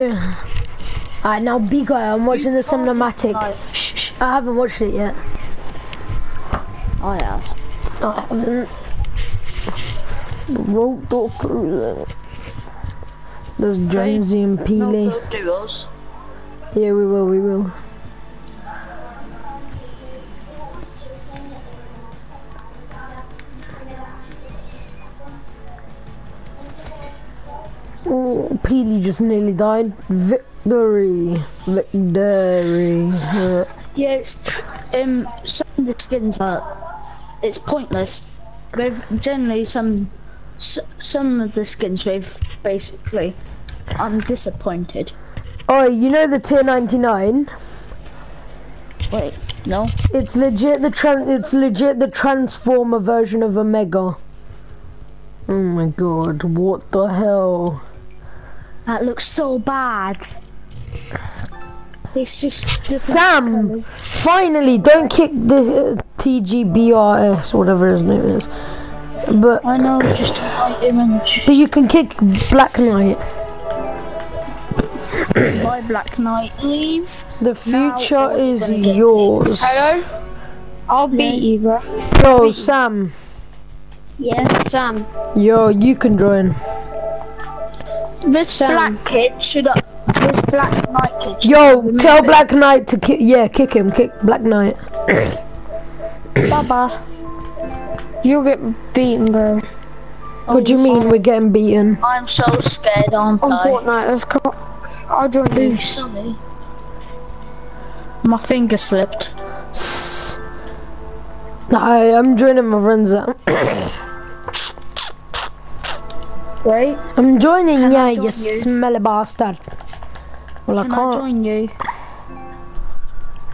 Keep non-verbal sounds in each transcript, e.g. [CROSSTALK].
Alright, now be guy, I'm watching the cinematic. Shh, shh, I haven't watched it yet. Oh yeah. No, I haven't. The road doctor. There's Jonesy and Peely. No duos. Yeah, we will, we will. Oh, Peely just nearly died. Victory. Victory. Yeah, it's um some of the skins are it's pointless. With generally some some of the skins with basically I'm disappointed. Oh, you know the tier 99? Wait, no. It's legit the tran it's legit the transformer version of Omega. Oh my god, what the hell? That looks so bad. It's just Sam! colours. Finally, don't kick the uh, TGBRS, whatever his name is. But I know, just a white image. but you can kick Black Knight. [COUGHS] Bye, Black Knight. Leave. The future all is yours. Hello? I'll beat you, bro. Yo, Sam. Yeah, Sam. Yo, you can join. This Sam. black kid should have. This Black Knight kid. Yo, tell removed Black Knight to kick. Yeah, kick him. Kick Black Knight. it. Baba. You'll get beaten, bro. What oh, do you mean we're getting beaten? I'm so scared, aren't On I? Fortnite, let's go. I'll join Ooh, you. sorry. My finger slipped. Hi, I'm joining my friends. [COUGHS] Right? I'm joining Can ya, I you join you? smelly bastard. Well, I Can I can't. join you?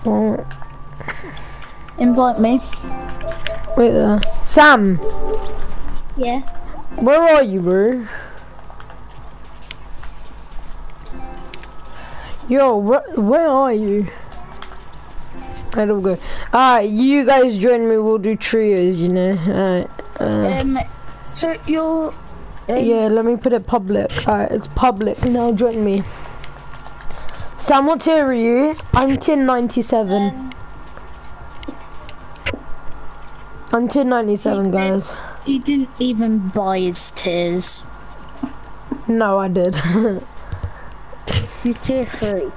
Oh, Invite me. wait there. Sam, Yeah. where are you, bro? Yo, where, where are you? I don't go. Alright, you guys join me. We'll do trios, you know. Alright. Uh, Um, so you're. Yeah, let me put it public. Alright, it's public. Now join me. Sam, what tier are you? I'm tier 97. um, I'm tier 97, He did. guys. he didn't even buy his tears. No, I did. [LAUGHS] You're tier three.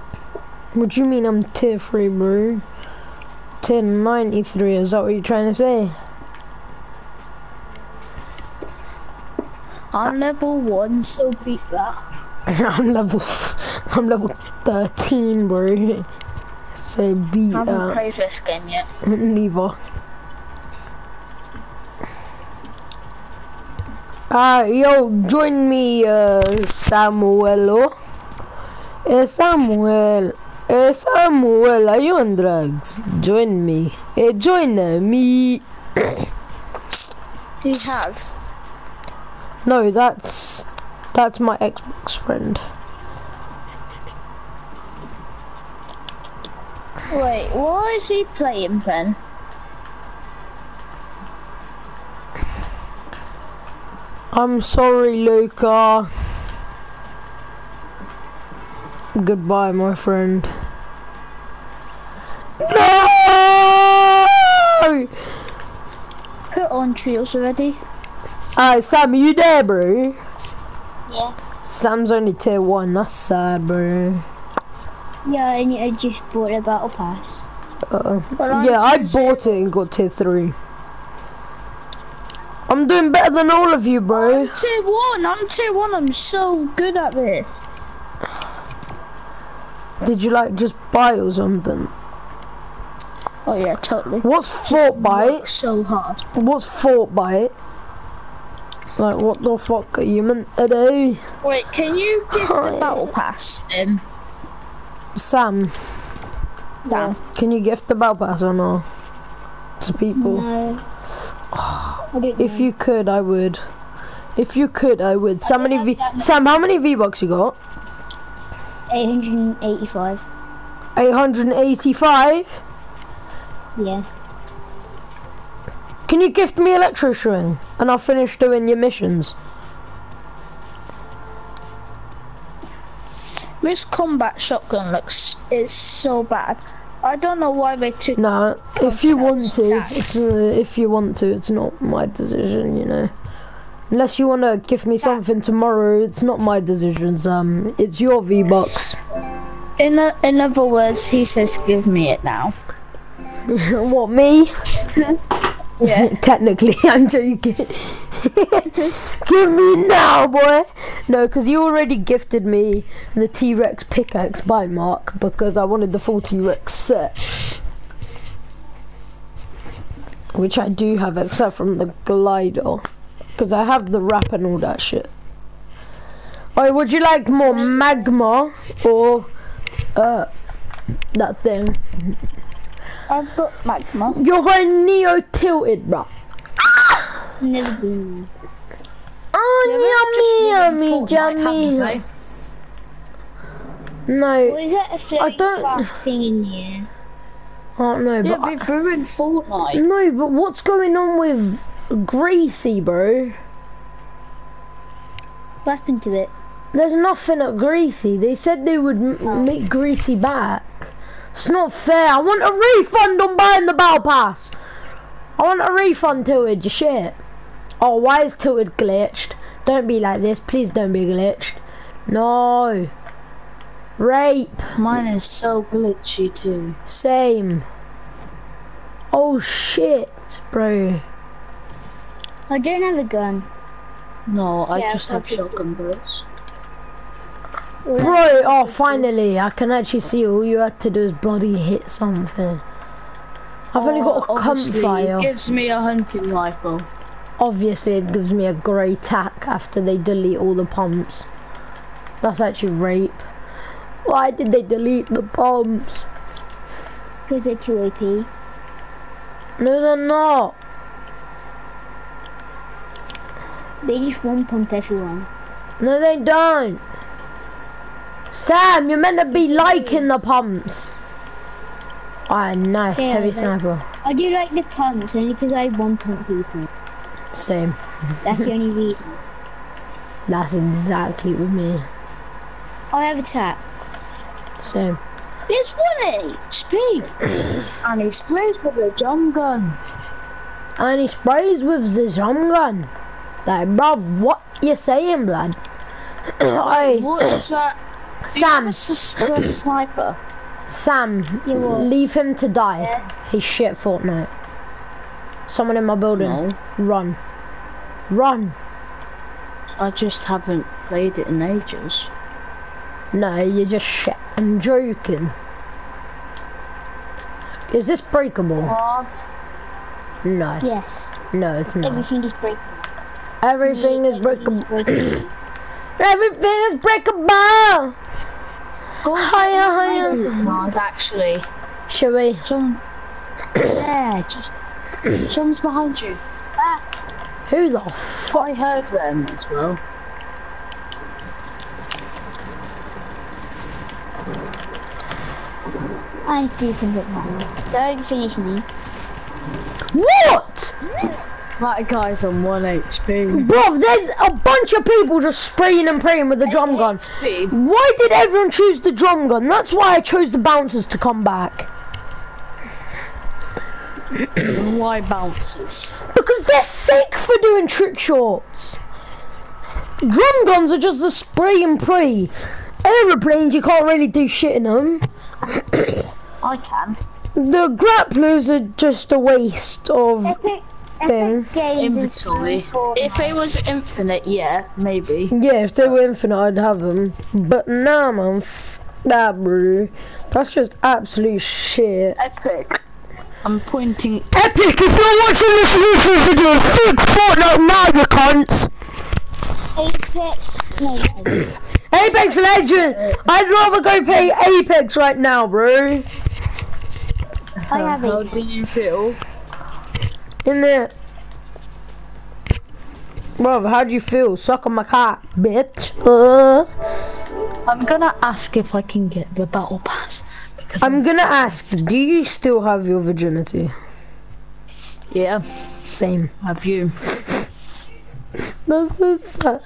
what do you mean I'm tier 3, bro? Tier 93, is that what you're trying to say? I'm level one, so beat that. [LAUGHS] I'm level, I'm level 13, bro. So beat I haven't uh, played this game yet. [LAUGHS] neither. Ah, yo, join me, uh, Samuelo. Eh, Samuel. Eh, Samuel, are you on drugs? Join me. Eh, join uh, me. He has. No, that's that's my Xbox friend. Wait, why is he playing then? I'm sorry, Luca. Goodbye, my friend. No! Put on trios already. Alright, Sam, are you there, bro? Yeah. Sam's only tier one. That's sad, bro. Yeah, and I just bought a battle pass. Uh, yeah, I bought it and got tier three. I'm doing better than all of you, bro. Tier one. I'm tier one. I'm so good at this. Did you like just buy or something? Oh yeah, totally. What's Fortbyte? Work so hard. What's Fortbyte? Like, what the fuck are you meant to do? Wait, can you give Oh, the battle pass? Um, Sam, down. can you gift the battle pass or no? To people. No. I If you could, I would. If you could, I would. Sam, many v Sam, how many V-Bucks you got? 885. 885? Yeah. Can you gift me electrician? And I'll finish doing your missions. This combat shotgun looks is so bad. I don't know why they took. Nah, if you want to, it's, uh, if you want to, it's not my decision, you know. Unless you want to give me something tomorrow, it's not my decision, Sam. It's your V-Bucks. In a, in other words, he says, "Give me it now." [LAUGHS] what, me? [LAUGHS] Yeah. [LAUGHS] Technically, [LAUGHS] I'm joking. [LAUGHS] Give me now, boy. No, because you already gifted me the T-Rex pickaxe by Mark because I wanted the full T-Rex set. Which I do have except from the glider. Because I have the wrap and all that shit. Oh, would you like more magma or uh that thing? I've got magma. You're going neo tilted, bro. Ah! Never been. Oh, yummy, yummy, yummy. No, What is that a floating don't- glass thing in here? oh no, Yeah, but they've ruined Fortnite. no, but what's going on with Greasy, bro? What happened to it? There's nothing at Greasy. They said they would m- oh. make Greasy back. It's not fair. I want a refund on buying the battle pass. I want a refund, Tilted. You shit. Oh, why is Tilted glitched? Don't be like this. Please don't be glitched. No. Rape. Mine is so glitchy too. Same. Oh shit, bro. I don't have a gun. No, I Yeah, just I've have shotgun bullets. Bro, oh finally, I can actually see all you had to do is bloody hit something. I've only got a Oh, obviously, campfire. It gives me a hunting rifle. Obviously, it gives me a grey tack after they delete all the pumps. That's actually rape. Why did they delete the pumps? Because they're too OP. No, they're not. They just one pump everyone. No, they don't. Sam, you're meant to be liking the pumps. Ah, nice, Yeah, heavy sniper. I do like the pumps only because I one pump people. Same. That's the only reason. [LAUGHS] That's exactly with me. I have a tap. Same. It's one HP, [COUGHS] and he sprays with a drum gun. And he sprays with the drum gun. Like, bruv, what you saying, blood? Oi, [COUGHS] What is that? Sam, It's a sniper. Sam, leave him to die. Yeah. He's shit Fortnite. Someone in my building. No, Run. Run. I just haven't played it in ages. No, you're just shit. I'm joking. Is this breakable? What? No. Yes. No, it's not. Everything is breakable. Everything is breakable. breakable. [COUGHS] Everything is breakable. Go Higher, higher. Actually. Shall we? Some. yeah, just. Someone's behind you. Ah. Who the? I heard them as well. I do things like that. Don't finish me. What? That guy's on 1 HP. Bro, there's a bunch of people just spraying and praying with the drum gun. HP. Why did everyone choose the drum gun? That's why I chose the bouncers to come back. [COUGHS] Why bouncers? Because they're sick for doing trick shots. Drum guns are just a spray and pray. Aeroplanes, you can't really do shit in them. [COUGHS] I can. The grapplers are just a waste of Epic, Thing. Games Inventory. If it was infinite, yeah, maybe. Yeah, if they were infinite, I'd have them. But nah, man, f that, bro. That's just absolute shit. Epic. I'm pointing. Epic, if you're watching this YouTube video, fix Fortnite now, you cunts! Apex. No, [COUGHS] no. Apex Legend! I'd rather go play Apex right now, bro. I have How Apex. do you feel? In there. Bro, how do you feel? Suck on my cock, bitch. Uh, I'm gonna ask if I can get the battle pass because I'm gonna ask, do you still have your virginity? yeah. Same. Have you? That's so sad.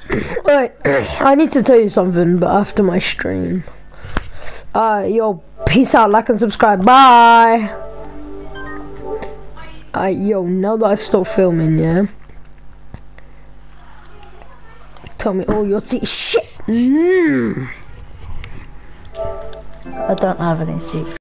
Right, I need to tell you something, but after my stream. Alright, yo, peace out, like and subscribe. Bye. Alright, yo, now that I stop filming, yeah. Tell me all your see shit. Mm. I don't have any secrets.